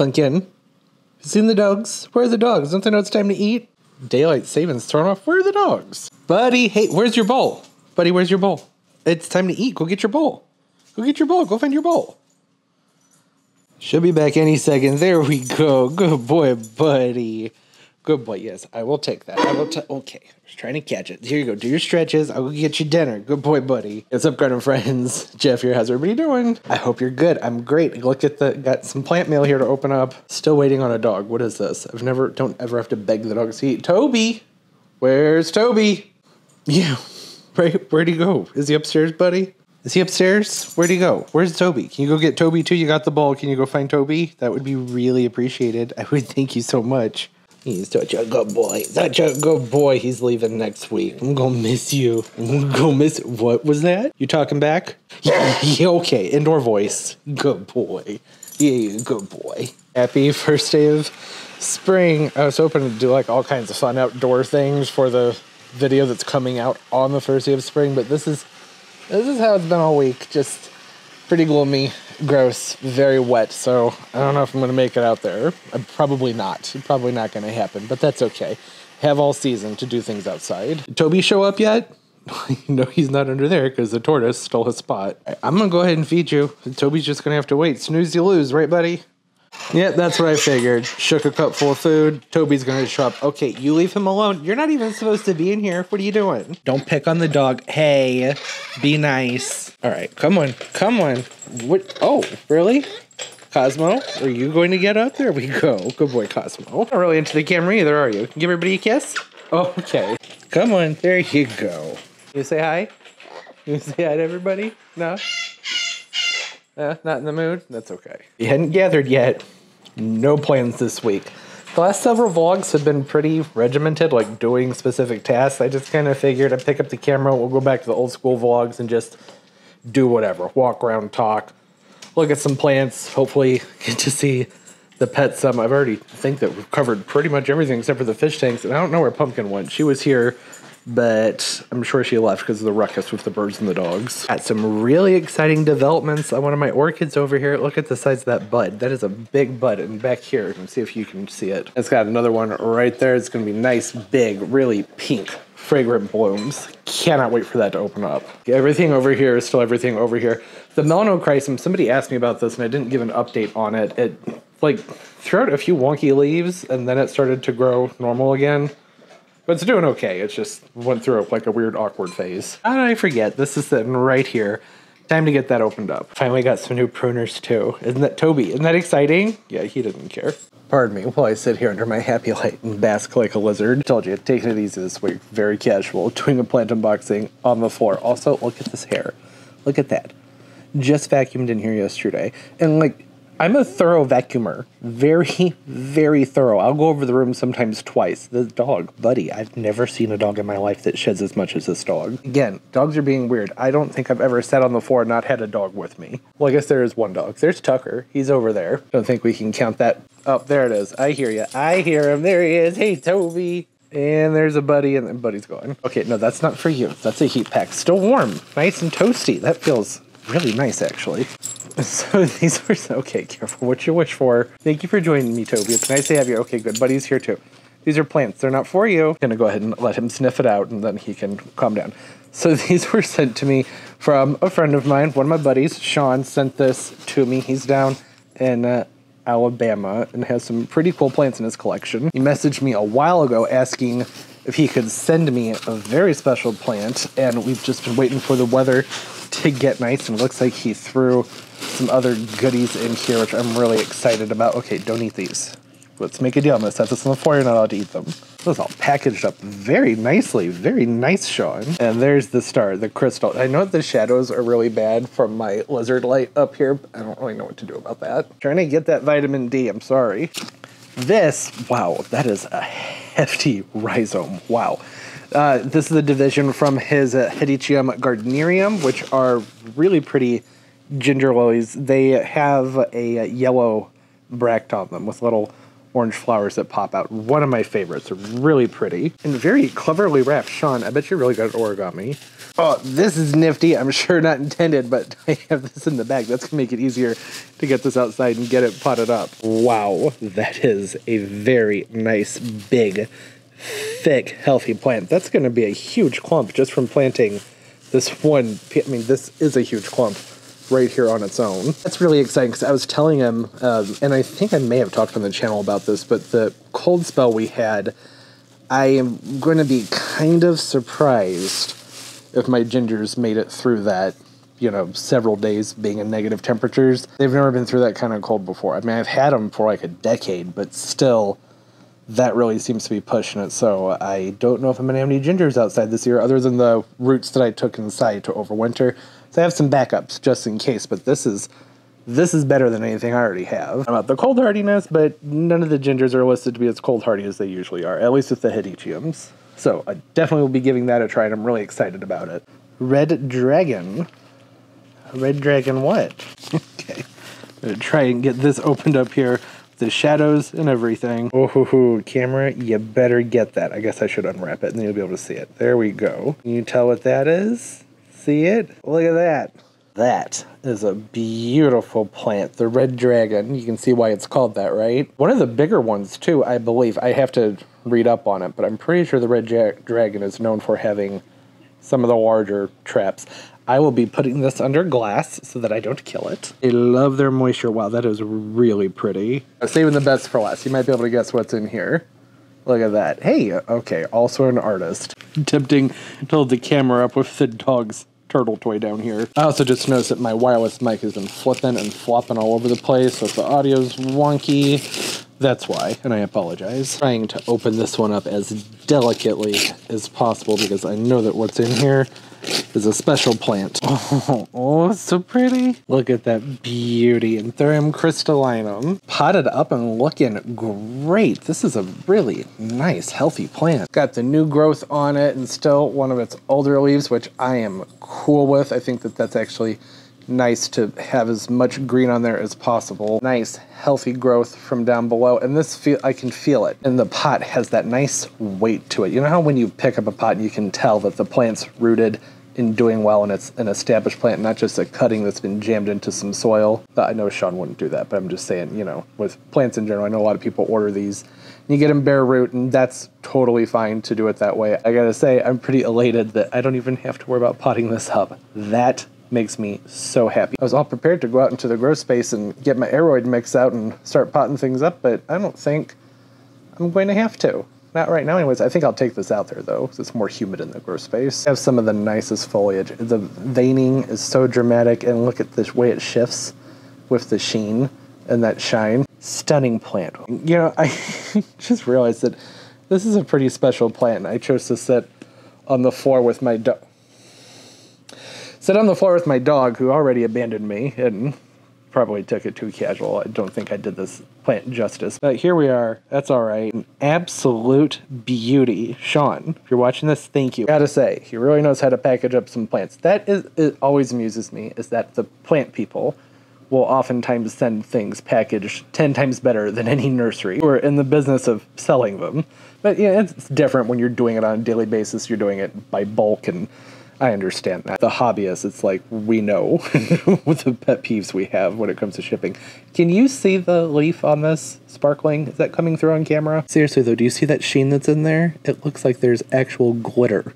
Pumpkin. Seen the dogs? Where are the dogs? Don't they know it's time to eat? Daylight savings thrown off. Where are the dogs? Buddy, hey, where's your bowl? Buddy, where's your bowl? It's time to eat. Go get your bowl. Go get your bowl. Go find your bowl. She'll be back any second. There we go. Good boy, buddy. Good boy. Yes, I will take that. I will take. Okay, I was trying to catch it. Here you go. Do your stretches. I will get you dinner. Good boy, buddy. What's up, garden friends? Jeff here. How's everybody doing? I hope you're good. I'm great. Look at the got some plant mail here to open up. Still waiting on a dog. What is this? I've never don't ever have to beg the dogs to eat. Toby, where's Toby? Yeah, right. Where'd he go? Is he upstairs, buddy? Is he upstairs? Where'd he go? Where's Toby? Can you go get Toby too? You got the ball. Can you go find Toby? That would be really appreciated. I would thank you so much. He's such a good boy. Such a good boy. He's leaving next week. I'm gonna miss you. I'm gonna miss. What was that? You talking back? Yeah, yeah, okay. Indoor voice. Good boy. Yeah, good boy. Happy first day of spring. I was hoping to do like all kinds of fun outdoor things for the video that's coming out on the first day of spring, but this is this is how it's been all week. Just pretty gloomy, gross, very wet. So I don't know if I'm going to make it out there. I'm probably not. Probably not going to happen, but that's okay. Have all season to do things outside. Did Toby show up yet? no, he's not under there because the tortoise stole his spot. I'm going to go ahead and feed you. Toby's just going to have to wait. Snooze, you lose, right, buddy? Yeah, that's what I figured. Shook a cup full of food. Toby's gonna show up. Okay, you leave him alone. You're not even supposed to be in here. What are you doing? Don't pick on the dog. Hey, be nice. All right, come on, come on. What? Oh, really? Cosmo, are you going to get up? There we go. Good boy, Cosmo. Not really into the camera either, are you? Give everybody a kiss. Oh, okay. Come on, there you go. You say hi. You say hi to everybody. No. Uh, not in the mood? That's okay. You hadn't gathered yet. No plans this week. The last several vlogs have been pretty regimented, like doing specific tasks. I just kind of figured I'd pick up the camera, we'll go back to the old school vlogs and just do whatever. Walk around, talk, look at some plants, hopefully get to see the pet some. I've already think that we've covered pretty much everything except for the fish tanks, and I don't know where Pumpkin went. She was here but I'm sure she left because of the ruckus with the birds and the dogs. Got some really exciting developments on one of my orchids over here. Look at the size of that bud. That is a big bud. And back here, let me see if you can see it. It's got another one right there. It's going to be nice, big, really pink, fragrant blooms. Cannot wait for that to open up. Everything over here is still everything over here. The melanochrysum, somebody asked me about this and I didn't give an update on it. It like threw out a few wonky leaves and then it started to grow normal again. But it's doing okay. It's just went through like a weird awkward phase. How did I forget? This is sitting right here. Time to get that opened up. Finally got some new pruners too. Isn't that Toby? Isn't that exciting? Yeah, he didn't care. Pardon me while I sit here under my happy light and bask like a lizard. Told you, taking it easy this week. Very casual. Doing a plant unboxing on the floor. Also, look at this hair. Look at that. Just vacuumed in here yesterday. And like, I'm a thorough vacuumer. Very, very thorough. I'll go over the room sometimes twice. The dog, buddy, I've never seen a dog in my life that sheds as much as this dog. Again, dogs are being weird. I don't think I've ever sat on the floor and not had a dog with me. Well, I guess there is one dog. There's Tucker. He's over there. Don't think we can count that. Oh, there it is. I hear you. I hear him. There he is. Hey, Toby. And there's a buddy, and then buddy's gone. Okay, no, that's not for you. That's a heat pack. Still warm, nice and toasty. That feels really nice, actually. So these were okay. Careful what you wish for. Thank you for joining me, Toby. It's nice to have you. Okay, good. Buddy's here too. These are plants. They're not for you. I'm gonna go ahead and let him sniff it out, and then he can calm down. So these were sent to me from a friend of mine. One of my buddies, Sean, sent this to me. He's down in uh, Alabama and has some pretty cool plants in his collection. He messaged me a while ago asking if he could send me a very special plant, and we've just been waiting for the weather to get nice. And looks like he threw some other goodies in here, which I'm really excited about. Okay, don't eat these. Let's make a deal. I'm gonna set this on the floor. You're not allowed to eat them. This is all packaged up very nicely. Very nice, Sean. And there's the star, the crystal. I know the shadows are really bad from my lizard light up here. I don't really know what to do about that. trying to get that vitamin D. I'm sorry. This, wow, that is a hefty rhizome. Wow. Uh, this is the division from his uh, Hedychium gardnerianum, which are really pretty ginger lilies. They have a uh, yellow bract on them with little orange flowers that pop out. One of my favorites. They're really pretty and very cleverly wrapped. Sean, I bet you're really good at origami. Oh, this is nifty. I'm sure not intended, but I have this in the bag. That's gonna make it easier to get this outside and get it potted up. Wow, that is a very nice, big, thick, healthy plant. That's gonna be a huge clump just from planting this one. I mean, this is a huge clump right here on its own. That's really exciting because I was telling him, um, and I think I may have talked on the channel about this, but the cold spell we had, I am going to be kind of surprised if my gingers made it through that. You know, several days being in negative temperatures. They've never been through that kind of cold before. I mean, I've had them for like a decade, but still, that really seems to be pushing it. So I don't know if I'm going to have any gingers outside this year, other than the roots that I took inside to overwinter. So I have some backups just in case. But this is this is better than anything I already have. About the cold hardiness, but none of the gingers are listed to be as cold hardy as they usually are, at least with the Hedychiums. So I definitely will be giving that a try, and I'm really excited about it. Red Dragon. Red Dragon what? okay. I'm gonna try and get this opened up here. The shadows and everything. Oh, hoo, hoo. camera, you better get that. I guess I should unwrap it and then you'll be able to see it. There we go. Can you tell what that is? See it? Look at that. That is a beautiful plant. The red dragon. You can see why it's called that, right? One of the bigger ones, too, I believe. I have to read up on it, but I'm pretty sure the red ja- dragon is known for having some of the larger traps. I will be putting this under glass so that I don't kill it. They love their moisture. Wow, that is really pretty. Saving the best for last. You might be able to guess what's in here. Look at that. Hey, okay, also an artist. Tempting to hold the camera up with the dog's turtle toy down here. I also just noticed that my wireless mic has been flipping and flopping all over the place, so if the audio's wonky, that's why, and I apologize. Trying to open this one up as delicately as possible because I know that what's in here is a special plant. Oh, oh, so pretty. Look at that beauty. Anthurium crystallinum. Potted up and looking great. This is a really nice, healthy plant. Got the new growth on it and still one of its older leaves, which I am cool with. I think that that's actually nice to have as much green on there as possible. Nice healthy growth from down below and this feel I can feel it. And the pot has that nice weight to it. You know how when you pick up a pot you can tell that the plant's rooted in doing well and it's an established plant, not just a cutting that's been jammed into some soil. I know Sean wouldn't do that, but I'm just saying, you know, with plants in general, I know a lot of people order these. and You get them bare root, and that's totally fine to do it that way. I gotta say, I'm pretty elated that I don't even have to worry about potting this up. That makes me so happy. I was all prepared to go out into the grow space and get my aroid mix out and start potting things up, but I don't think I'm going to have to. Not right now, anyways. I think I'll take this out there though, because it's more humid in the grow space. I have some of the nicest foliage. The veining is so dramatic, and look at the way it shifts with the sheen and that shine. Stunning plant. You know, I just realized that this is a pretty special plant. I chose to sit on the floor with my dog. Sit on the floor with my dog, who already abandoned me, and probably took it too casual. I don't think I did this plant justice. But here we are. That's all right. An absolute beauty. Sean, if you're watching this, thank you. Gotta say, he really knows how to package up some plants. That is, it always amuses me, is that the plant people will oftentimes send things packaged 10 times better than any nursery. We're in the business of selling them. But yeah, it's different when you're doing it on a daily basis. You're doing it by bulk and I understand that. The hobbyists, it's like we know what the pet peeves we have when it comes to shipping. Can you see the leaf on this sparkling? Is that coming through on camera? Seriously though, do you see that sheen that's in there? It looks like there's actual glitter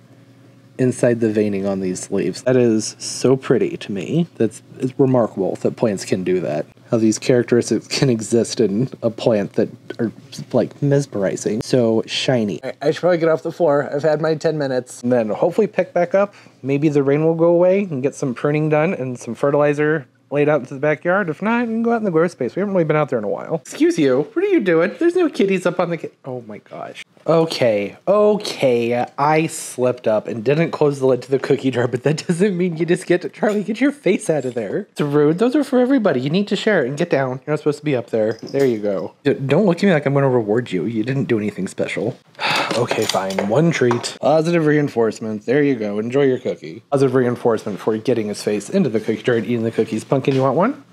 inside the veining on these leaves. That is so pretty to me. That's it's remarkable that plants can do that. How these characteristics can exist in a plant that are like mesmerizing. So shiny. I, I should probably get off the floor. I've had my 10 minutes. And then hopefully pick back up. Maybe the rain will go away and get some pruning done and some fertilizer laid out into the backyard. If not, you can go out in the grow space. We haven't really been out there in a while. Excuse you. What are you doing? There's no kitties up on the. Ki- oh my gosh. Okay, okay. I slipped up and didn't close the lid to the cookie jar, but that doesn't mean you just get to Charlie. Get your face out of there. It's rude. Those are for everybody. You need to share it and get down. You're not supposed to be up there. There you go. Don't look at me like I'm going to reward you. You didn't do anything special. okay, fine. One treat. Positive reinforcement. There you go. Enjoy your cookie. Positive reinforcement for getting his face into the cookie jar and eating the cookies. Pumpkin, you want one?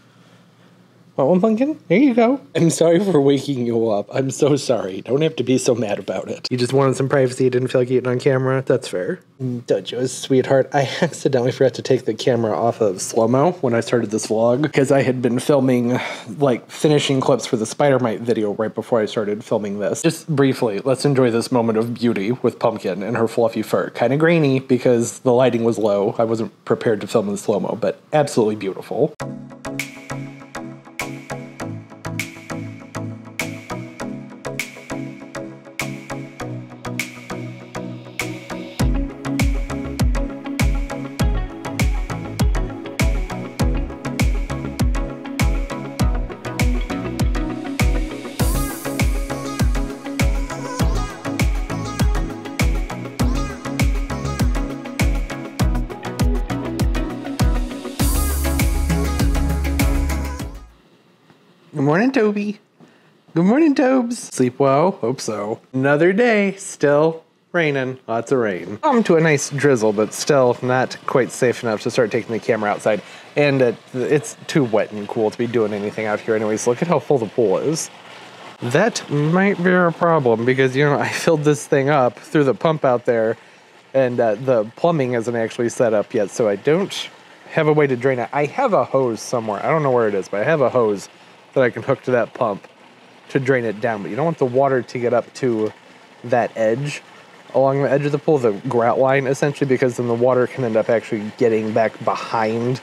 Want one pumpkin? There you go. I'm sorry for waking you up. I'm so sorry. Don't have to be so mad about it. You just wanted some privacy. You didn't feel like eating on camera. That's fair. Don't you, sweetheart? I accidentally forgot to take the camera off of slow mo when I started this vlog because I had been filming, like, finishing clips for the Spider Mite video right before I started filming this. Just briefly, let's enjoy this moment of beauty with Pumpkin and her fluffy fur. Kind of grainy because the lighting was low. I wasn't prepared to film in slow mo, but absolutely beautiful. Good morning, Toby. Good morning, Tobes. Sleep well? Hope so. Another day, still raining. Lots of rain. I'm to a nice drizzle, but still not quite safe enough to start taking the camera outside. And it, it's too wet and cool to be doing anything out here, anyways. Look at how full the pool is. That might be a problem because, you know, I filled this thing up through the pump out there, and uh, the plumbing isn't actually set up yet, so I don't have a way to drain it. I have a hose somewhere. I don't know where it is, but I have a hose that I can hook to that pump to drain it down. But you don't want the water to get up to that edge along the edge of the pool, the grout line essentially, because then the water can end up actually getting back behind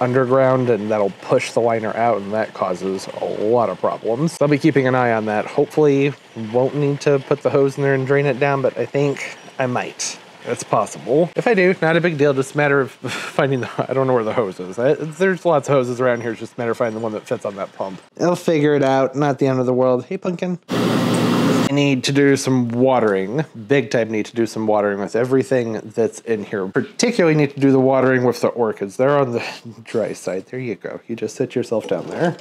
underground and that'll push the liner out and that causes a lot of problems. I'll be keeping an eye on that. Hopefully won't need to put the hose in there and drain it down, but I think I might. It's possible. If I do, not a big deal. Just a matter of finding the. I don't know where the hose is. I, there's lots of hoses around here. It's just a matter of finding the one that fits on that pump. I'll figure it out. Not the end of the world. Hey, pumpkin. I need to do some watering. Big time need to do some watering with everything that's in here. Particularly need to do the watering with the orchids. They're on the dry side. There you go. You just sit yourself down there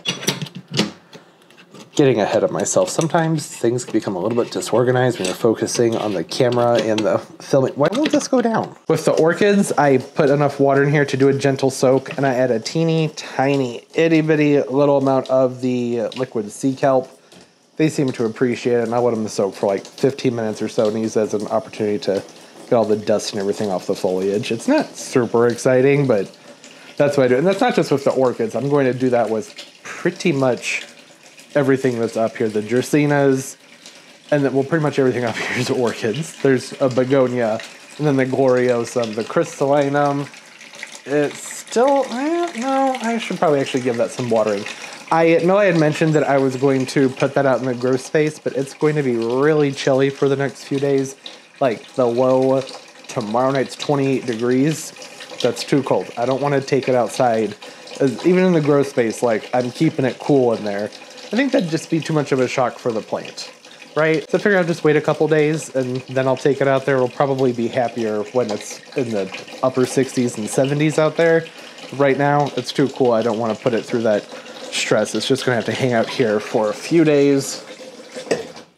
getting ahead of myself. Sometimes things can become a little bit disorganized when you're focusing on the camera and the filming. Why won't this go down? With the orchids, I put enough water in here to do a gentle soak, and I add a teeny tiny, itty bitty little amount of the liquid sea kelp. They seem to appreciate it, and I let them to soak for like 15 minutes or so and use as an opportunity to get all the dust and everything off the foliage. It's not super exciting, but that's what I do. And that's not just with the orchids. I'm going to do that with pretty much everything that's up here the Dracaenas, and then, well, pretty much everything up here is orchids. There's a begonia, and then the gloriosum, the crystallinum. It's still, eh, no, I should probably actually give that some watering. I know I had mentioned that I was going to put that out in the grow space, but it's going to be really chilly for the next few days. Like the low tomorrow night's 28 degrees. That's too cold. I don't want to take it outside. Even in the grow space, like I'm keeping it cool in there. I think that'd just be too much of a shock for the plant, right? So I figure I'll just wait a couple days and then I'll take it out there. It'll probably be happier when it's in the upper 60s and 70s out there. Right now, it's too cool. I don't want to put it through that stress. It's just going to have to hang out here for a few days.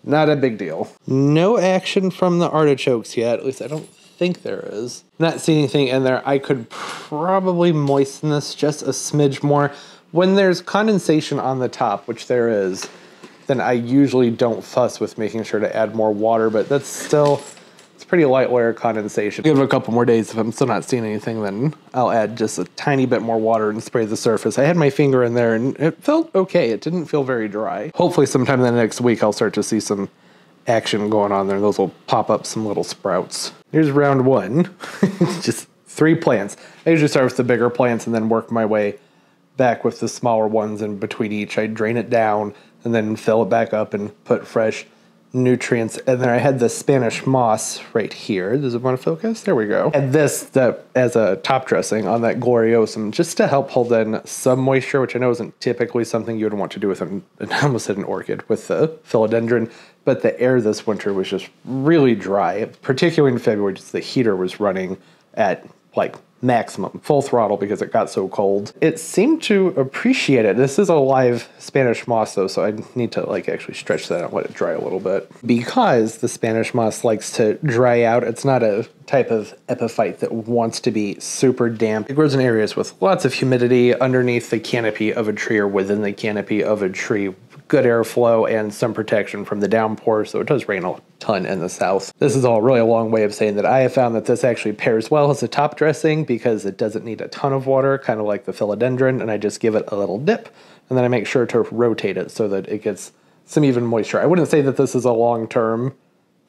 Not a big deal. No action from the artichokes yet. At least I don't think there is. Not seeing anything in there. I could probably moisten this just a smidge more when there's condensation on the top, which there is, then I usually don't fuss with making sure to add more water, but that's still it's pretty light layer condensation. Give it a couple more days. If I'm still not seeing anything, then I'll add just a tiny bit more water and spray the surface. I had my finger in there and it felt okay. It didn't feel very dry. Hopefully sometime in the next week I'll start to see some action going on there. Those will pop up some little sprouts. Here's round one. just three plants. I usually start with the bigger plants and then work my way back with the smaller ones in between each. I drain it down and then fill it back up and put fresh nutrients. And then I had the Spanish moss right here. Does it want to focus? There we go. And this that as a top dressing on that gloriosum just to help hold in some moisture, which I know isn't typically something you would want to do with an, almost an orchid, with the philodendron. But the air this winter was just really dry, particularly in February, just the heater was running at like maximum, full throttle because it got so cold. It seemed to appreciate it. This is a live Spanish moss though, so I need to like actually stretch that and let it dry a little bit. Because the Spanish moss likes to dry out, it's not a type of epiphyte that wants to be super damp. It grows in areas with lots of humidity underneath the canopy of a tree or within the canopy of a tree good airflow and some protection from the downpour, so it does rain a ton in the south. This is all really a long way of saying that I have found that this actually pairs well as a top dressing because it doesn't need a ton of water, kind of like the philodendron, and I just give it a little dip, and then I make sure to rotate it so that it gets some even moisture. I wouldn't say that this is a long term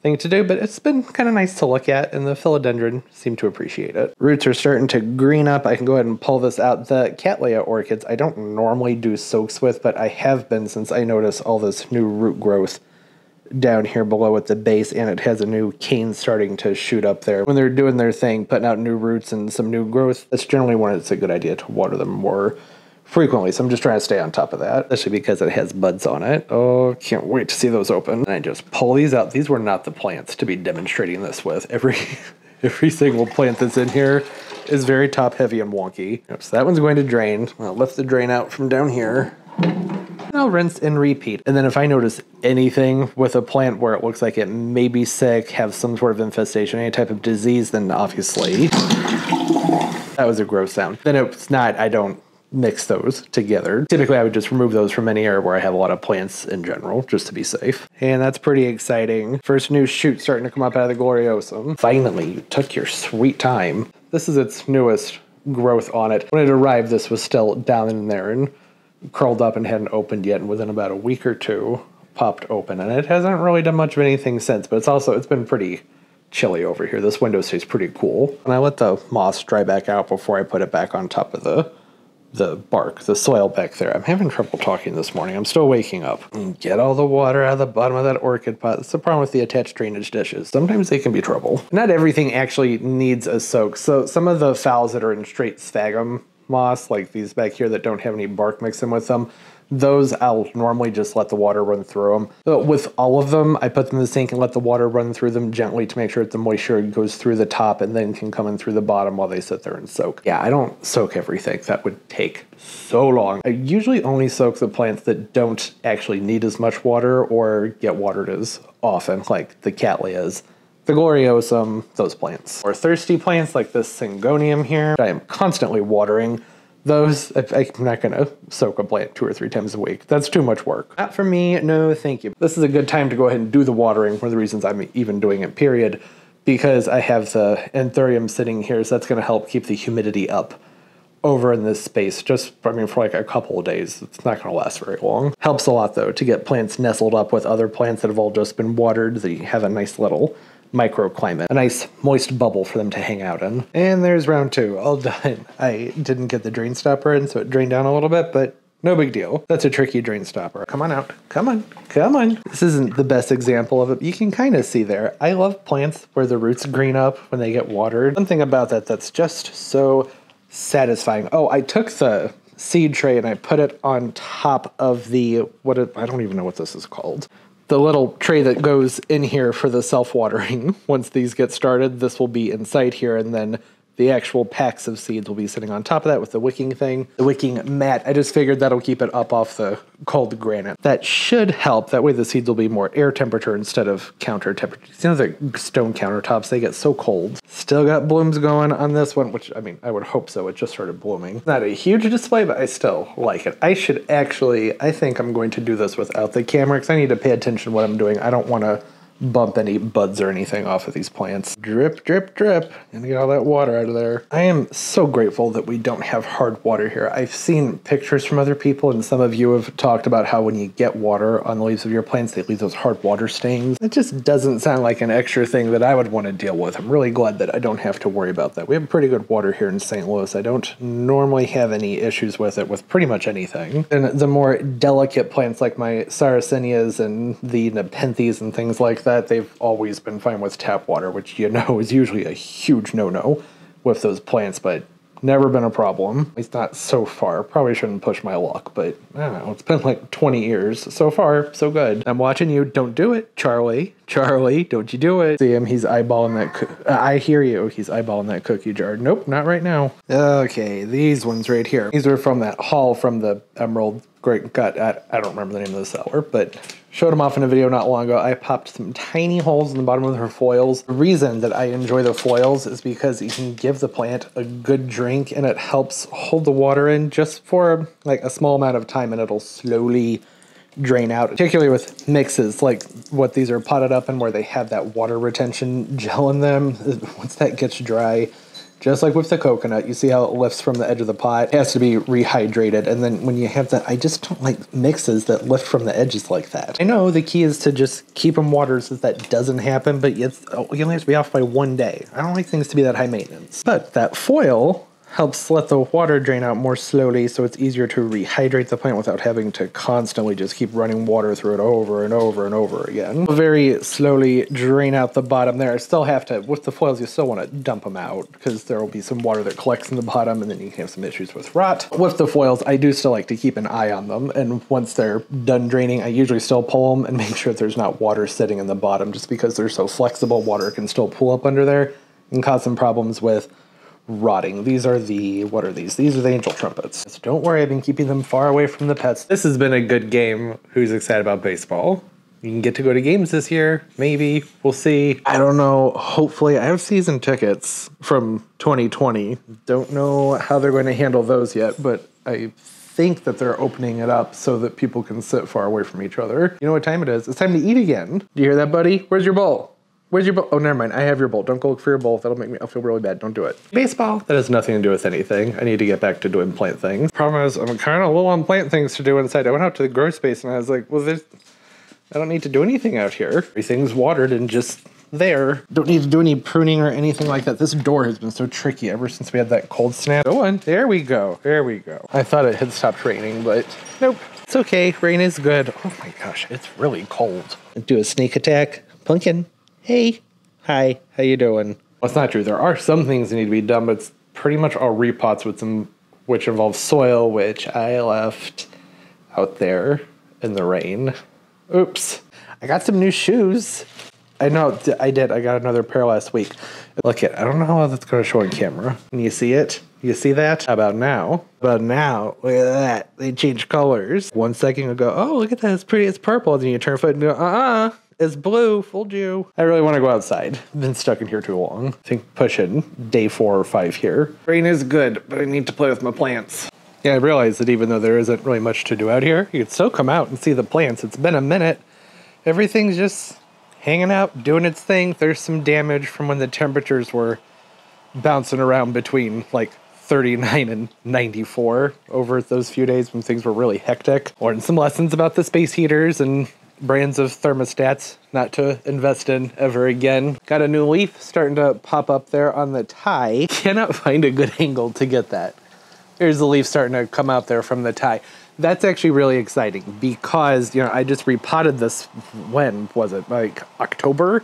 thing to do, but it's been kind of nice to look at, and the philodendron seem to appreciate it. Roots are starting to green up. I can go ahead and pull this out. The Cattleya orchids I don't normally do soaks with, but I have been since I noticed all this new root growth down here below at the base, and it has a new cane starting to shoot up there. When they're doing their thing, putting out new roots and some new growth, that's generally when it's a good idea to water them more frequently, so I'm just trying to stay on top of that, especially because it has buds on it. Oh, can't wait to see those open. And I just pull these out. These were not the plants to be demonstrating this with. Every every single plant that's in here is very top heavy and wonky. So that one's going to drain. I'll lift the drain out from down here. I'll rinse and repeat. And then if I notice anything with a plant where it looks like it may be sick, have some sort of infestation, any type of disease, then obviously that was a gross sound. Then it's not, I don't mix those together. Typically, I would just remove those from any area where I have a lot of plants in general, just to be safe. And that's pretty exciting. First new shoot starting to come up out of the Gloriosum. Finally, you took your sweet time. This is its newest growth on it. When it arrived, this was still down in there and curled up and hadn't opened yet. And within about a week or two, popped open. And it hasn't really done much of anything since, but it's also, it's been pretty chilly over here. This window stays pretty cool. And I let the moss dry back out before I put it back on top of the the bark, the soil back there. I'm having trouble talking this morning. I'm still waking up. Get all the water out of the bottom of that orchid pot. That's the problem with the attached drainage dishes. Sometimes they can be trouble. Not everything actually needs a soak. So some of the phals that are in straight sphagnum moss, like these back here that don't have any bark mixed in with them, those I'll normally just let the water run through them. But with all of them, I put them in the sink and let the water run through them gently to make sure that the moisture goes through the top and then can come in through the bottom while they sit there and soak. Yeah, I don't soak everything. That would take so long. I usually only soak the plants that don't actually need as much water or get watered as often, like the Cattleyas the gloriosum, those plants. Or thirsty plants like this syngonium here, I am constantly watering those I, am not gonna soak a plant two or three times a week. That's too much work. Not for me. No, thank you. This is a good time to go ahead and do the watering. One of the reasons I'm even doing it. Period, because I have the anthurium sitting here, so that's gonna help keep the humidity up over in this space just I mean for like a couple of days. It's not going to last very long. Helps a lot though to get plants nestled up with other plants that have all just been watered. They have a nice little microclimate, a nice moist bubble for them to hang out in. And there's round two, all done. I didn't get the drain stopper in, so it drained down a little bit, but no big deal. That's a tricky drain stopper. Come on out. Come on. Come on. This isn't the best example of it. You can kind of see there. I love plants where the roots green up when they get watered. One thing about that that's just so satisfying. Oh, I took the seed tray and I put it on top of the what it, I don't even know what this is called the little tray that goes in here for the self watering. Once these get started, this will be inside here, and then the actual packs of seeds will be sitting on top of that with the wicking thing. The wicking mat, I just figured that'll keep it up off the cold granite. That should help. That way the seeds will be more air temperature instead of counter temperature. You know the stone countertops, they get so cold. Still got blooms going on this one, which I mean, I would hope so. It just started blooming. Not a huge display, but I still like it. I should actually, I think I'm going to do this without the camera because I need to pay attention to what I'm doing. I don't want to bump any buds or anything off of these plants. Drip, drip, drip, and get all that water out of there. I am so grateful that we don't have hard water here. I've seen pictures from other people, and some of you have talked about how when you get water on the leaves of your plants, they leave those hard water stains. It just doesn't sound like an extra thing that I would want to deal with. I'm really glad that I don't have to worry about that. We have pretty good water here in St. Louis. I don't normally have any issues with it with pretty much anything. And the more delicate plants like my Sarracenias and the Nepenthes and things like that, they've always been fine with tap water, which you know is usually a huge no no with those plants, but never been a problem. At least not so far. Probably shouldn't push my luck, but I don't know. It's been like 20 years. So far, so good. I'm watching you. Don't do it, Charlie. Charlie, don't you do it. See him, he's eyeballing that. Co- I hear you. He's eyeballing that cookie jar. Nope, not right now. Okay, these ones right here. These are from that haul from the Emerald Great Gut. at, I don't remember the name of the seller, but showed them off in a video not long ago. I popped some tiny holes in the bottom of her foils. The reason that I enjoy the foils is because you can give the plant a good drink and it helps hold the water in just for like a small amount of time and it'll slowly drain out, particularly with mixes like what these are potted up in where they have that water retention gel in them. Once that gets dry, just like with the coconut, you see how it lifts from the edge of the pot. It has to be rehydrated. And then when you have that, I just don't like mixes that lift from the edges like that. I know the key is to just keep them watered so that, doesn't happen, but oh, you only have to be off by one day. I don't like things to be that high maintenance. But that foil helps let the water drain out more slowly so it's easier to rehydrate the plant without having to constantly just keep running water through it over and over and over again. Very slowly drain out the bottom there. I still have to, with the foils, you still want to dump them out because there will be some water that collects in the bottom and then you can have some issues with rot. With the foils, I do still like to keep an eye on them and once they're done draining, I usually still pull them and make sure there's not water sitting in the bottom just because they're so flexible, water can still pull up under there and cause some problems with rotting. These are the, what are these? These are the angel trumpets. So don't worry, I've been keeping them far away from the pets. This has been a good game. Who's excited about baseball? You can get to go to games this year. Maybe. We'll see. I don't know. Hopefully, I have season tickets from 2020. Don't know how they're going to handle those yet, but I think that they're opening it up so that people can sit far away from each other. You know what time it is? It's time to eat again. Do you hear that, buddy? Where's your bowl? Where's your bowl? Oh, never mind. I have your bowl. Don't go look for your bowl. That'll make me. I'll feel really bad. Don't do it. Baseball. That has nothing to do with anything. I need to get back to doing plant things. Problem is, I'm kind of low on plant things to do inside. I went out to the grow space and I was like, well, there's. I don't need to do anything out here. Everything's watered and just there. Don't need to do any pruning or anything like that. This door has been so tricky ever since we had that cold snap. Go on. There we go. There we go. I thought it had stopped raining, but nope. It's okay. Rain is good. Oh my gosh, it's really cold. Do a sneak attack. Pumpkin. Hey. Hi. How you doing? Well, it's not true. There are some things that need to be done, but it's pretty much all repots with some which involve soil, which I left out there in the rain. Oops. I got some new shoes. I know I did. I got another pair last week. Look at I don't know how that's going to show on camera. Can you see it? You see that? How about now? About now, look at that. They change colors. One second ago, oh, look at that. It's pretty. It's purple. Then you turn foot and go, uh-uh. It's blue. Fooled you. I really want to go outside. Been stuck in here too long. I think pushing day four or five here. Rain is good, but I need to play with my plants. Yeah, I realize that even though there isn't really much to do out here, you can still come out and see the plants. It's been a minute. Everything's just hanging out, doing its thing. There's some damage from when the temperatures were bouncing around between like 39 and 94 over those few days when things were really hectic. Learned some lessons about the space heaters and brands of thermostats not to invest in ever again. Got a new leaf starting to pop up there on the tie. Cannot find a good angle to get that. There's the leaf starting to come out there from the tie. That's actually really exciting because, you know, I just repotted this when was it? Like October?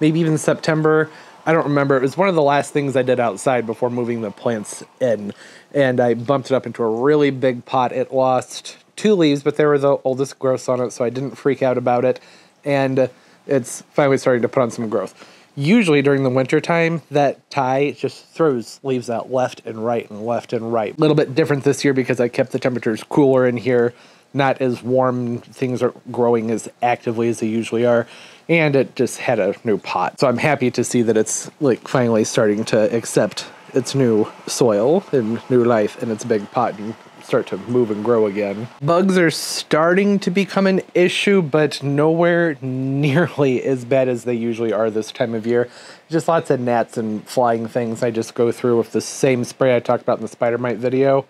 Maybe even September. I don't remember. It was one of the last things I did outside before moving the plants in. And I bumped it up into a really big pot. It lost two leaves, but they were the oldest growths on it, so I didn't freak out about it. And it's finally starting to put on some growth. Usually during the winter time, that tie just throws leaves out left and right and left and right. A little bit different this year because I kept the temperatures cooler in here, not as warm. Things are growing as actively as they usually are, and it just had a new pot. So I'm happy to see that it's like finally starting to accept its new soil and new life in its big pot and start to move and grow again. Bugs are starting to become an issue, but nowhere nearly as bad as they usually are this time of year. Just lots of gnats and flying things I just go through with the same spray I talked about in the spider mite video.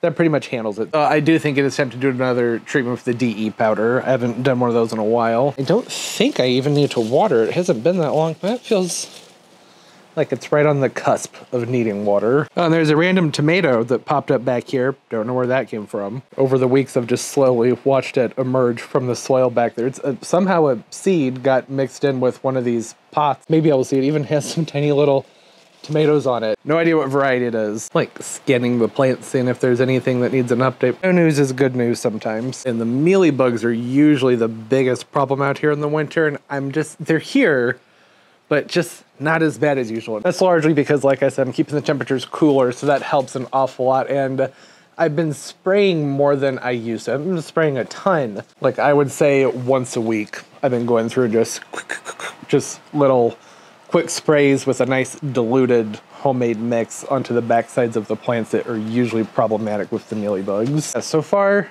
That pretty much handles it. Uh, I do think it is time to do another treatment with the DE powder. I haven't done one of those in a while. I don't think I even need to water. It hasn't been that long. But that feels like it's right on the cusp of needing water. Oh, and there's a random tomato that popped up back here. Don't know where that came from. Over the weeks, I've just slowly watched it emerge from the soil back there. It's a, somehow a seed got mixed in with one of these pots. Maybe I will see it even has some tiny little tomatoes on it. No idea what variety it is. Like scanning the plants, seeing if there's anything that needs an update. No news is good news sometimes. And the mealy bugs are usually the biggest problem out here in the winter. And I'm just, they're here, but just not as bad as usual. That's largely because, like I said, I'm keeping the temperatures cooler, so that helps an awful lot. And I've been spraying more than I used to. I've been spraying a ton. Like I would say once a week. I've been going through just just little quick sprays with a nice diluted homemade mix onto the backsides of the plants that are usually problematic with the mealybugs. So far,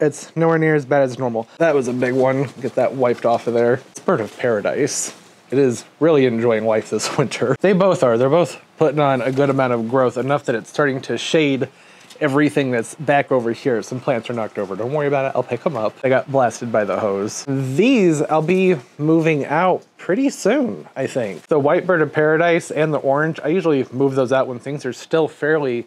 it's nowhere near as bad as normal. That was a big one. Get that wiped off of there. It's bird of paradise. It is really enjoying life this winter. They both are. They're both putting on a good amount of growth, enough that it's starting to shade everything that's back over here. Some plants are knocked over. Don't worry about it. I'll pick them up. I got blasted by the hose. These I'll be moving out pretty soon, I think. The white bird of paradise and the orange, I usually move those out when things are still fairly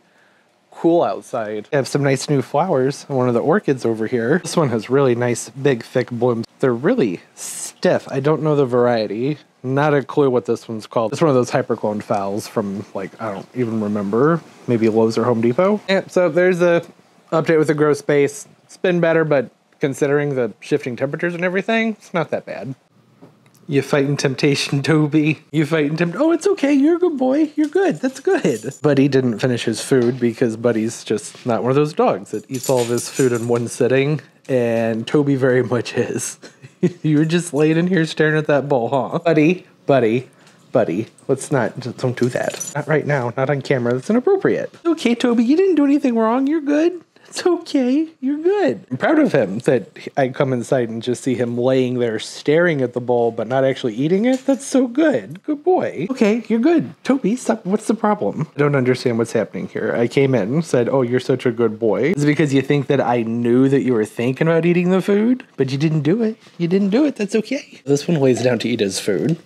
cool outside. I have some nice new flowers. One of the orchids over here. This one has really nice, big, thick blooms. They're really stiff. I don't know the variety. Not a clue what this one's called. It's one of those hypercloned phals from like I don't even remember. Maybe Lowe's or Home Depot. Yeah, so there's a update with the grow space. It's been better, but considering the shifting temperatures and everything, it's not that bad. You fighting temptation, Toby. You fighting tempt. Oh, it's okay. You're a good boy. You're good. That's good. Buddy didn't finish his food because Buddy's just not one of those dogs that eats all of his food in one sitting, and Toby very much is. you were just laying in here staring at that bowl, huh? Buddy, buddy, buddy, let's not, don't do that. Not right now, not on camera. That's inappropriate. Okay, Toby, you didn't do anything wrong. You're good. It's okay. You're good. I'm proud of him that I come inside and just see him laying there staring at the bowl but not actually eating it. That's so good. Good boy. Okay, you're good. Toby, stop. What's the problem? I don't understand what's happening here. I came in, and said, Oh, you're such a good boy. Is it because you think that I knew that you were thinking about eating the food, but you didn't do it? You didn't do it. That's okay. This one lays down to eat his food.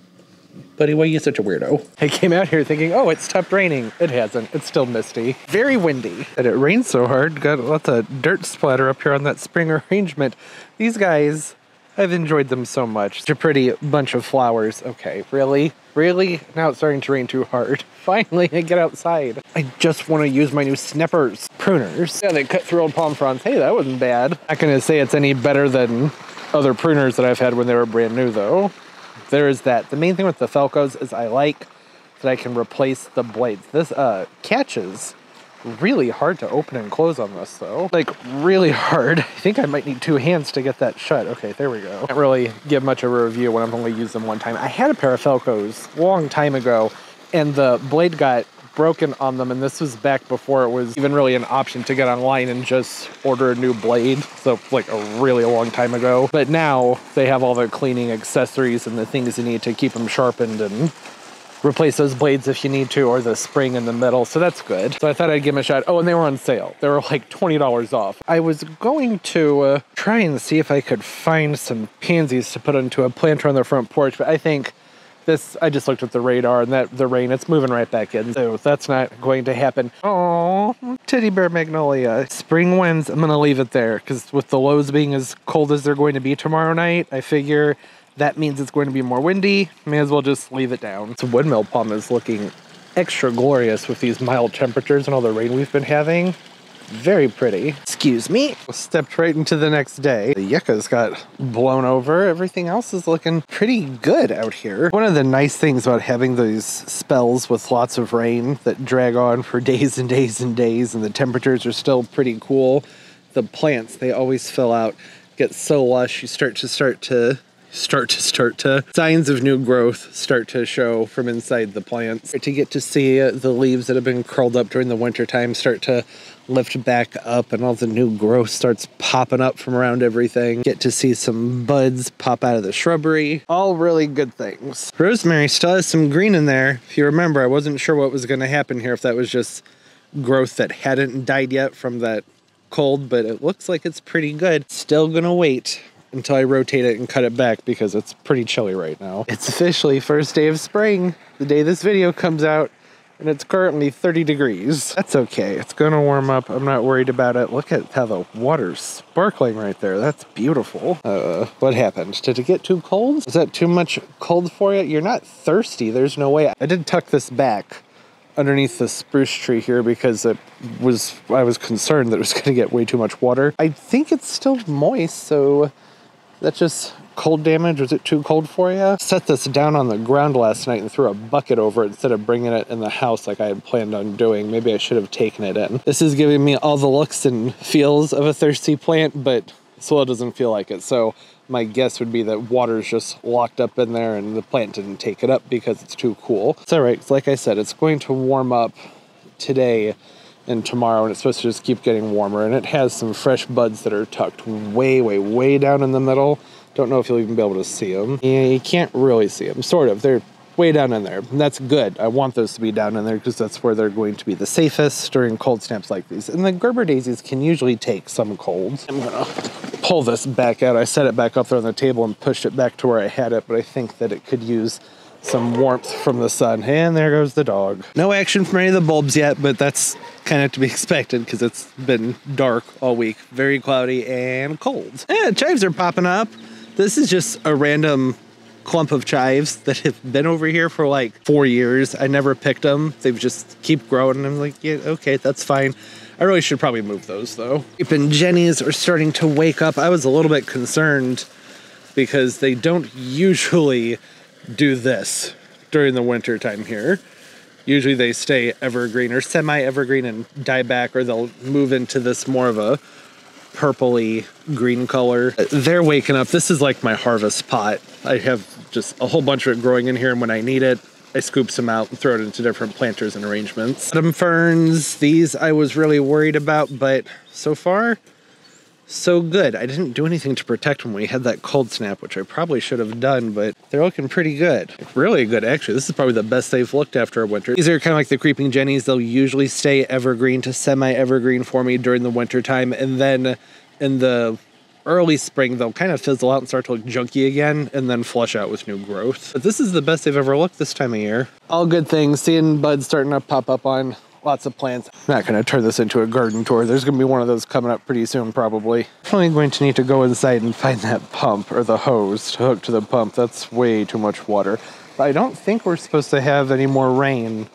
Buddy, why are you such a weirdo? I came out here thinking, oh, it's stopped raining. It hasn't. It's still misty. Very windy. And it rained so hard, got lots of dirt splatter up here on that spring arrangement. These guys, I've enjoyed them so much. It's a pretty bunch of flowers. Okay, really? Really? Now it's starting to rain too hard. Finally, I get outside. I just want to use my new snippers. Pruners. Yeah, they cut through old palm fronds. Hey, that wasn't bad. Not gonna say it's any better than other pruners that I've had when they were brand new, though there is that. The main thing with the Felcos is I like that I can replace the blades. This uh, catches really hard to open and close on this though. Like really hard. I think I might need two hands to get that shut. Okay, there we go. Can't really give much of a review when I've only used them one time. I had a pair of Felcos a long time ago and the blade got broken on them, and this was back before it was even really an option to get online and just order a new blade. So, like a really long time ago. But now they have all the cleaning accessories and the things you need to keep them sharpened and replace those blades if you need to, or the spring in the middle. So that's good. So I thought I'd give them a shot. Oh, and they were on sale. They were like $20 off. I was going to uh, try and see if I could find some pansies to put into a planter on the front porch, but I think this I just looked at the radar and that the rain it's moving right back in. So that's not going to happen. Oh, teddy bear magnolia. Spring winds, I'm gonna leave it there because with the lows being as cold as they're going to be tomorrow night, I figure that means it's going to be more windy. May as well just leave it down. So windmill palm is looking extra glorious with these mild temperatures and all the rain we've been having. Very pretty. Excuse me. Stepped right into the next day. The yuccas got blown over. Everything else is looking pretty good out here. One of the nice things about having these spells with lots of rain that drag on for days and days and days and the temperatures are still pretty cool. The plants, they always fill out, get so lush, you start to start to start to start to signs of new growth start to show from inside the plants to get to see the leaves that have been curled up during the winter time start to lift back up and all the new growth starts popping up from around everything. Get to see some buds pop out of the shrubbery. All really good things. Rosemary still has some green in there. If you remember, I wasn't sure what was going to happen here, if that was just growth that hadn't died yet from that cold, but it looks like it's pretty good. Still going to wait until I rotate it and cut it back because it's pretty chilly right now. It's officially first day of spring, the day this video comes out and it's currently 30 degrees. That's okay. It's gonna warm up. I'm not worried about it. Look at how the water's sparkling right there. That's beautiful. Uh, what happened? Did it get too cold? Is that too much cold for you? You're not thirsty. There's no way. I did tuck this back underneath the spruce tree here because it was I was concerned that it was going to get way too much water. I think it's still moist, so that's just cold damage. Was it too cold for you? Set this down on the ground last night and threw a bucket over it instead of bringing it in the house like I had planned on doing. Maybe I should have taken it in. This is giving me all the looks and feels of a thirsty plant, but soil doesn't feel like it. So my guess would be that water's just locked up in there and the plant didn't take it up because it's too cool. It's all right. Like I said, it's going to warm up today and tomorrow, and it's supposed to just keep getting warmer. And it has some fresh buds that are tucked way, way, way down in the middle. Don't know if you'll even be able to see them. Yeah, you can't really see them, sort of. They're way down in there. And that's good. I want those to be down in there because that's where they're going to be the safest during cold snaps like these. And the Gerber daisies can usually take some colds. I'm gonna pull this back out. I set it back up there on the table and pushed it back to where I had it, but I think that it could use some warmth from the sun. And there goes the dog. No action from any of the bulbs yet, but that's kind of to be expected because it's been dark all week, very cloudy and cold. Yeah, chives are popping up. This is just a random clump of chives that have been over here for like four years. I never picked them. They've just keep growing. I'm like, yeah, okay, that's fine. I really should probably move those though. And Jenny's are starting to wake up. I was a little bit concerned because they don't usually do this during the winter time here. Usually they stay evergreen or semi evergreen and die back, or they'll move into this more of a purpley green color. They're waking up. This is like my harvest pot. I have just a whole bunch of it growing in here, and when I need it, I scoop some out and throw it into different planters and arrangements. Autumn ferns, these I was really worried about, but so far, so good. I didn't do anything to protect them when we had that cold snap, which I probably should have done, but they're looking pretty good. Really good, actually. This is probably the best they've looked after a winter. These are kind of like the creeping jennies. They'll usually stay evergreen to semi-evergreen for me during the winter time, and then in the early spring they'll kind of fizzle out and start to look junky again and then flush out with new growth. But this is the best they've ever looked this time of year. All good things. Seeing buds starting to pop up on lots of plants. I'm not going to turn this into a garden tour. There's going to be one of those coming up pretty soon, probably. Probably going to need to go inside and find that pump or the hose to hook to the pump. That's way too much water. But I don't think we're supposed to have any more rain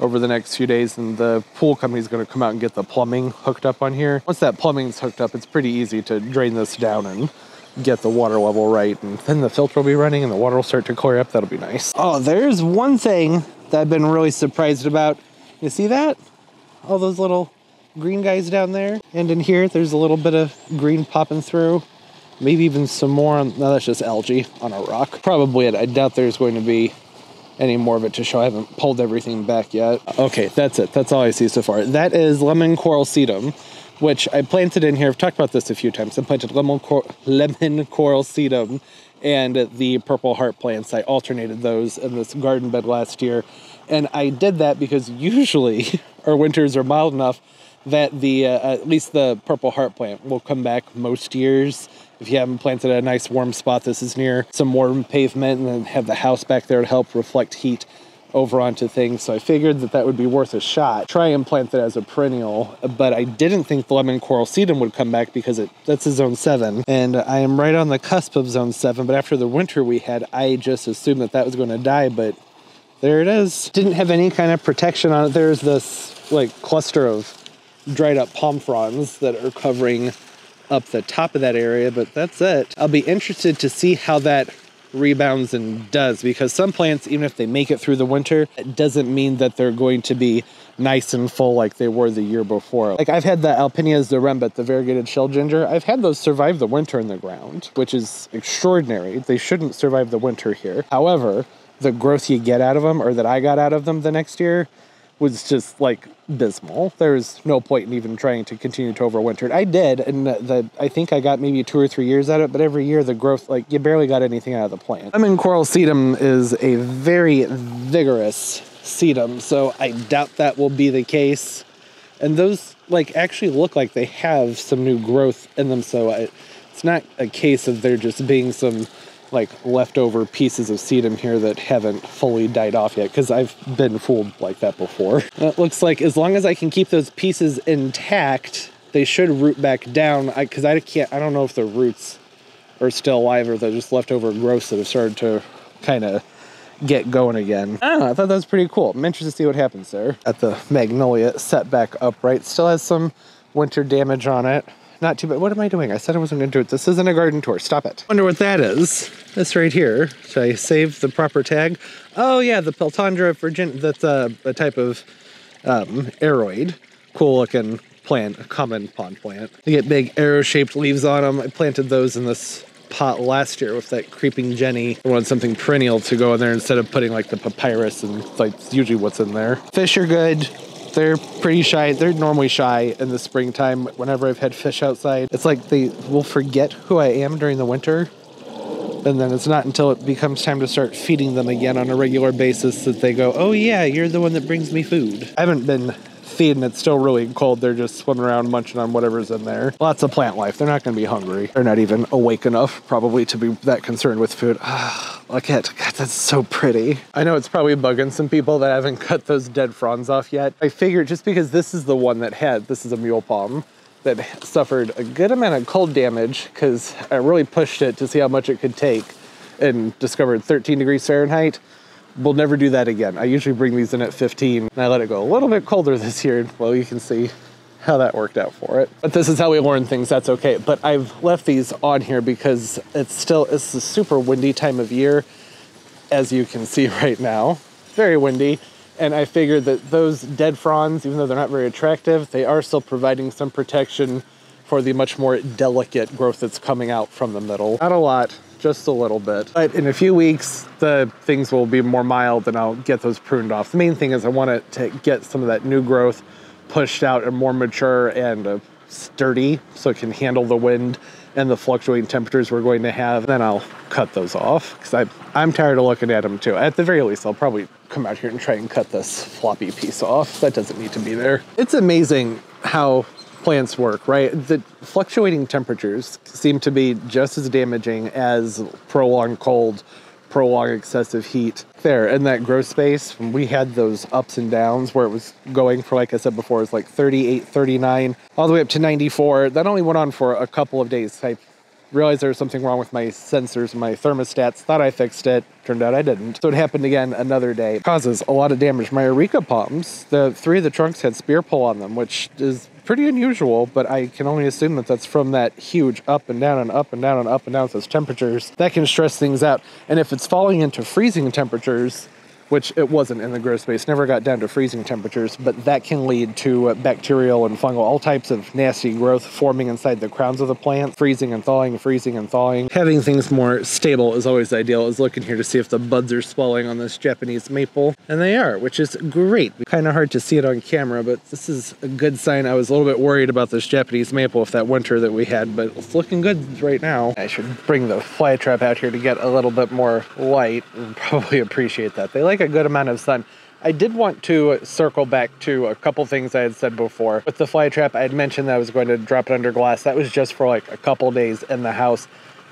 over the next few days, and the pool company's going to come out and get the plumbing hooked up on here. Once that plumbing's hooked up, it's pretty easy to drain this down and get the water level right, and then the filter will be running and the water will start to clear up. That'll be nice. Oh, there's one thing that I've been really surprised about. You see that? All those little green guys down there. And in here, there's a little bit of green popping through. Maybe even some more on, no, that's just algae on a rock. Probably it. I doubt there's going to be any more of it to show. I haven't pulled everything back yet. Okay, that's it. That's all I see so far. That is lemon coral sedum, which I planted in here. I've talked about this a few times. I planted lemon, cor- lemon coral sedum and the purple heart plants. I alternated those in this garden bed last year. And I did that because usually our winters are mild enough that the uh, at least the purple heart plant will come back most years. If you haven't planted a nice warm spot, this is near some warm pavement, and then have the house back there to help reflect heat over onto things. So I figured that that would be worth a shot. Try and plant it as a perennial, but I didn't think the lemon coral sedum would come back because it that's a zone seven, and I am right on the cusp of zone seven. But after the winter we had, I just assumed that that was going to die, but there it is. Didn't have any kind of protection on it. There's this like cluster of dried up palm fronds that are covering up the top of that area, but that's it. I'll be interested to see how that rebounds and does because some plants, even if they make it through the winter, it doesn't mean that they're going to be nice and full like they were the year before. Like I've had the Alpinia zerumbet, the variegated shell ginger, I've had those survive the winter in the ground, which is extraordinary. They shouldn't survive the winter here. However, the growth you get out of them, or that I got out of them the next year, was just like abysmal. There was no point in even trying to continue to overwinter it. I did, and the I think I got maybe two or three years out of it, but every year the growth, like you barely got anything out of the plant. I Lemon coral sedum is a very vigorous sedum, so I doubt that will be the case. And those like actually look like they have some new growth in them, so I, it's not a case of there just being some like leftover pieces of sedum here that haven't fully died off yet because I've been fooled like that before. It looks like as long as I can keep those pieces intact, they should root back down because I, I, can't, I don't know if the roots are still alive or they're just leftover growths that have started to kind of get going again. I don't know. I thought that was pretty cool. I'm interested to see what happens there. At the Magnolia set back upright. Still has some winter damage on it. Not too bad. What am I doing? I said I wasn't going to do it. This isn't a garden tour. Stop it. Wonder what that is. This right here. Should I save the proper tag? Oh yeah, the Peltandra virginica. That's a, a type of um, aroid. Cool looking plant, a common pond plant. They get big arrow-shaped leaves on them. I planted those in this pot last year with that creeping Jenny. I wanted something perennial to go in there instead of putting like the papyrus and like usually what's in there. Fish are good. They're pretty shy. They're normally shy in the springtime. Whenever I've had fish outside, it's like they will forget who I am during the winter. And then it's not until it becomes time to start feeding them again on a regular basis that they go, Oh, yeah, you're the one that brings me food. I haven't been feeding. It's still really cold. They're just swimming around munching on whatever's in there. Lots of plant life. They're not going to be hungry. They're not even awake enough probably to be that concerned with food. Ah. Look at God, that's so pretty. I know it's probably bugging some people that haven't cut those dead fronds off yet. I figured just because this is the one that had, this is a mule palm that suffered a good amount of cold damage because I really pushed it to see how much it could take and discovered 13 degrees Fahrenheit we'll never do that again. I usually bring these in at 15 and I let it go a little bit colder this year. Well, you can see how that worked out for it. But this is how we learn things, that's okay. But I've left these on here because it's still, it's a super windy time of year, as you can see right now. Very windy. And I figured that those dead fronds, even though they're not very attractive, they are still providing some protection for the much more delicate growth that's coming out from the middle. Not a lot, just a little bit. But in a few weeks, the things will be more mild and I'll get those pruned off. The main thing is I want to get some of that new growth pushed out and more mature and uh, sturdy so it can handle the wind and the fluctuating temperatures we're going to have. Then I'll cut those off because I'm tired of looking at them too. At the very least, I'll probably come out here and try and cut this floppy piece off. That doesn't need to be there. It's amazing how plants work, right? The fluctuating temperatures seem to be just as damaging as prolonged cold, prolonged excessive heat. There, in that growth space, we had those ups and downs where it was going for, like I said before, it's like 38, 39, all the way up to 94. That only went on for a couple of days. I realized there was something wrong with my sensors, my thermostats. Thought I fixed it. Turned out I didn't. So it happened again another day. Causes a lot of damage. My Areca palms, the three of the trunks had spear pull on them, which is pretty unusual, but I can only assume that that's from that huge up and down and up and down and up and down with those temperatures. That can stress things out. And if it's falling into freezing temperatures, which it wasn't in the grow space, never got down to freezing temperatures, but that can lead to uh, bacterial and fungal, all types of nasty growth forming inside the crowns of the plant, freezing and thawing, freezing and thawing. Having things more stable is always ideal. I was looking here to see if the buds are swelling on this Japanese maple, and they are, which is great. Kind of hard to see it on camera, but this is a good sign. I was a little bit worried about this Japanese maple with that winter that we had, but it's looking good right now. I should bring the fly trap out here to get a little bit more light and probably appreciate that. They like a good amount of sun. I did want to circle back to a couple things I had said before. With the fly trap, I had mentioned that I was going to drop it under glass. That was just for like a couple days in the house.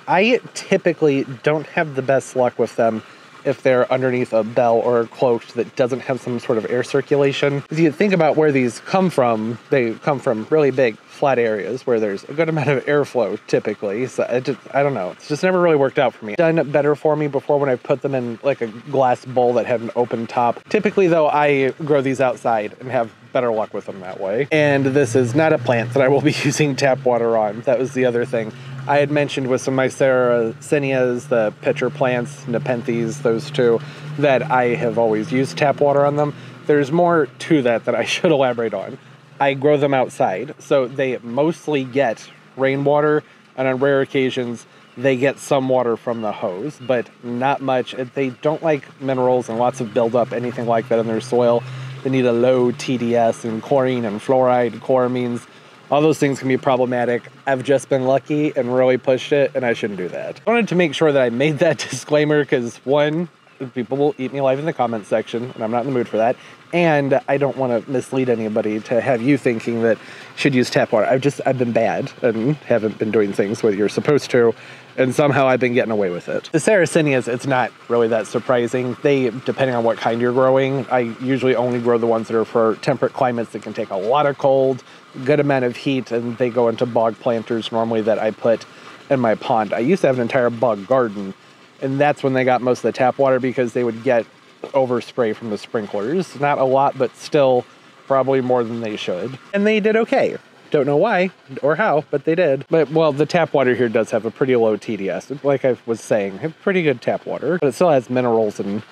I typically don't have the best luck with them if they're underneath a bell or a cloche that doesn't have some sort of air circulation. If you think about where these come from, they come from really big flat areas where there's a good amount of airflow typically. So it just, I don't know. It's just never really worked out for me. Done better for me before when I put them in like a glass bowl that had an open top. Typically though, I grow these outside and have better luck with them that way. And this is not a plant that I will be using tap water on. That was the other thing. I had mentioned with some Sarracenias, the pitcher plants, Nepenthes, those two, that I have always used tap water on them. There's more to that that I should elaborate on. I grow them outside, so they mostly get rainwater, and on rare occasions, they get some water from the hose, but not much. They don't like minerals and lots of buildup, anything like that in their soil. They need a low TDS and chlorine and fluoride, chloramines all those things can be problematic. I've just been lucky and really pushed it, and I shouldn't do that. I wanted to make sure that I made that disclaimer because one, people will eat me alive in the comments section, and I'm not in the mood for that. And I don't want to mislead anybody to have you thinking that should use tap water. I've just I've been bad and haven't been doing things what you're supposed to, and somehow I've been getting away with it. The Sarracenias, it's not really that surprising. They, depending on what kind you're growing, I usually only grow the ones that are for temperate climates that can take a lot of cold, good amount of heat, and they go into bog planters normally that I put in my pond. I used to have an entire bog garden And that's when they got most of the tap water because they would get overspray from the sprinklers. Not a lot, but still probably more than they should. And they did okay. Don't know why or how, but they did. But well, the tap water here does have a pretty low TDS. Like I was saying, pretty good tap water, but it still has minerals and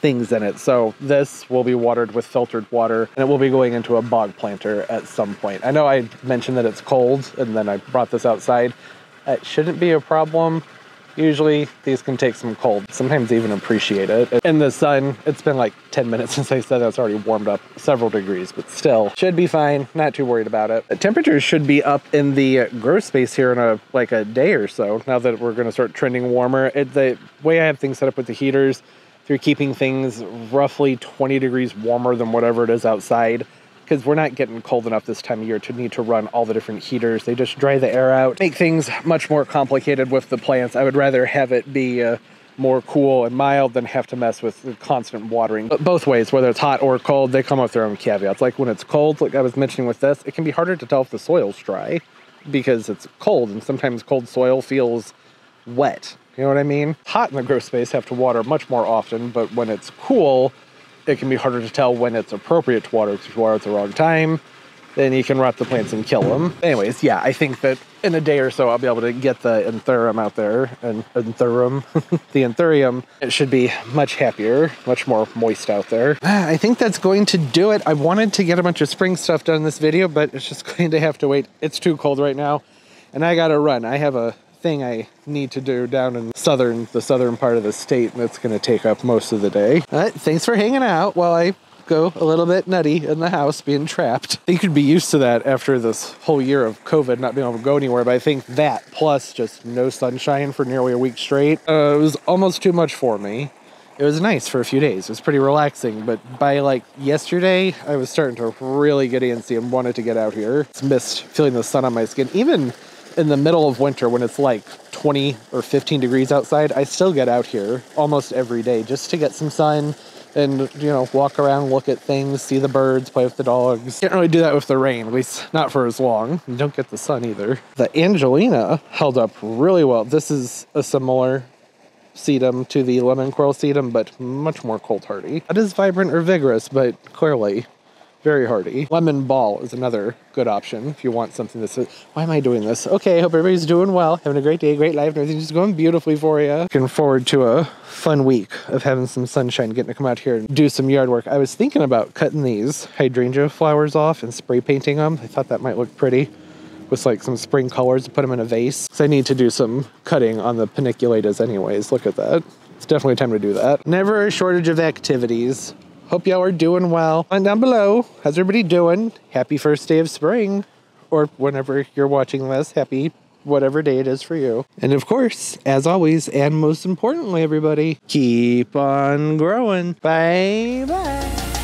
things in it. So this will be watered with filtered water and it will be going into a bog planter at some point. I know I mentioned that it's cold and then I brought this outside. It shouldn't be a problem. Usually these can take some cold, sometimes even appreciate it. In the sun, it's been like 10 minutes since I said it's already warmed up several degrees, but still should be fine. Not too worried about it. Temperatures should be up in the uh, grow space here in a like a day or so. Now that we're gonna start trending warmer, it, the way I have things set up with the heaters, you're keeping things roughly 20 degrees warmer than whatever it is outside, because we're not getting cold enough this time of year to need to run all the different heaters. They just dry the air out, make things much more complicated with the plants. I would rather have it be uh, more cool and mild than have to mess with the constant watering. But both ways, whether it's hot or cold, they come with their own caveats. Like when it's cold, like I was mentioning with this, it can be harder to tell if the soil's dry because it's cold, and sometimes cold soil feels wet. You know what I mean? Hot in the grow space have to water much more often, but when it's cool, it can be harder to tell when it's appropriate to water. If you water at the wrong time, then you can rot the plants and kill them. Anyways, yeah, I think that in a day or so I'll be able to get the anthurium out there and anthurium, the anthurium. It should be much happier, much more moist out there. Ah, I think that's going to do it. I wanted to get a bunch of spring stuff done in this video, but it's just going to have to wait. It's too cold right now, and I gotta run. I have a thing I need to do down in southern, the southern part of the state, that's going to take up most of the day. Right, thanks for hanging out while I go a little bit nutty in the house being trapped. You could be used to that after this whole year of COVID not being able to go anywhere, but I think that plus just no sunshine for nearly a week straight, uh, it was almost too much for me. It was nice for a few days. It was pretty relaxing, but by like yesterday, I was starting to really get antsy and wanted to get out here. It's missed feeling the sun on my skin. Even in the middle of winter when it's like 20 or 15 degrees outside, I still get out here almost every day just to get some sun and you know walk around, look at things, see the birds, play with the dogs. Can't really do that with the rain, at least not for as long. You don't get the sun either. The Angelina held up really well. This is a similar sedum to the lemon coral sedum, but much more cold hardy. Not as vibrant or vigorous, but clearly very hearty. Lemon ball is another good option if you want something that's. Why am I doing this? Okay, I hope everybody's doing well, having a great day, great life, and everything's going beautifully for you. Looking forward to a fun week of having some sunshine, getting to come out here and do some yard work. I was thinking about cutting these hydrangea flowers off and spray painting them. I thought that might look pretty with like some spring colors to put them in a vase. So I need to do some cutting on the paniculatas anyways. Look at that. It's definitely time to do that. Never a shortage of activities. Hope y'all are doing well. And down below, how's everybody doing? Happy first day of spring. Or whenever you're watching this, happy whatever day it is for you. And of course, as always, and most importantly, everybody, keep on growing. Bye bye.